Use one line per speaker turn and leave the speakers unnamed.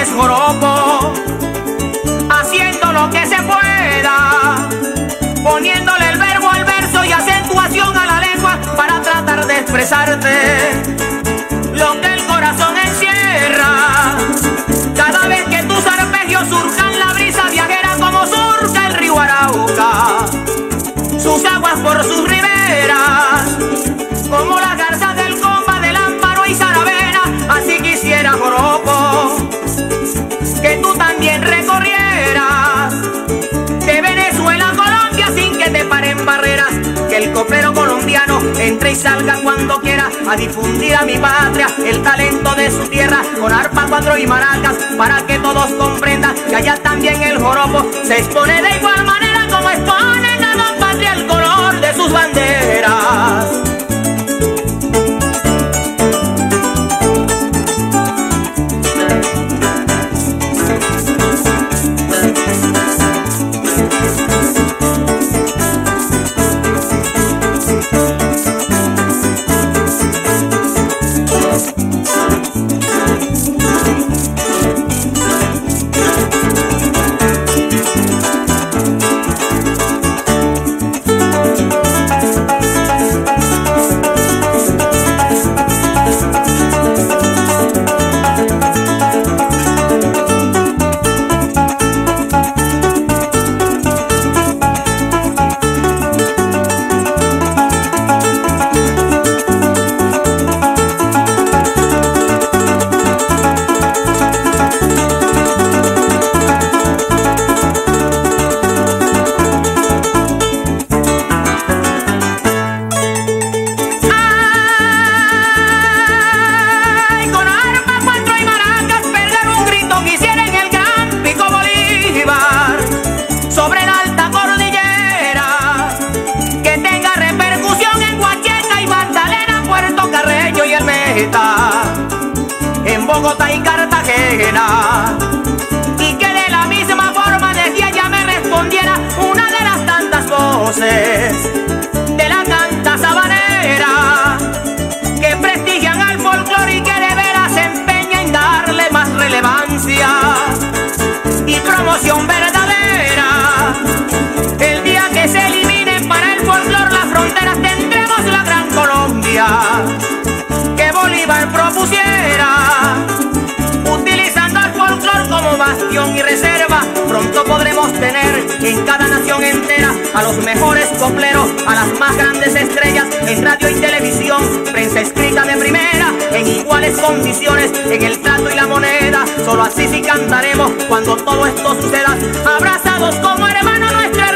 es joropo, haciendo lo que se pueda, poniéndole el verbo al verso y acentuación a la lengua para tratar de expresarte. Y salga cuando quiera a difundir a mi patria el talento de su tierra con arpa, cuadro y maracas para que todos comprendan que allá también el joropo se expone de igual manera como exponen en Bogotá y Cartagena, y que de la misma forma desde allá me respondiera una de las tantas voces de la canta sabanera que prestigian al folclore y que de veras se empeña en darle más relevancia y promoción verdadera. Podremos tener en cada nación entera a los mejores copleros, a las más grandes estrellas en radio y televisión, prensa escrita de primera, en iguales condiciones, en el trato y la moneda. Solo así sí cantaremos cuando todo esto suceda, abrazados como alma llanera.